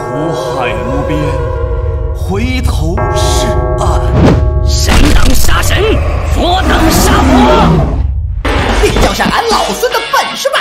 苦海无边，回头是岸。神挡杀神，佛挡杀佛。你叫下俺老孙的本事吧！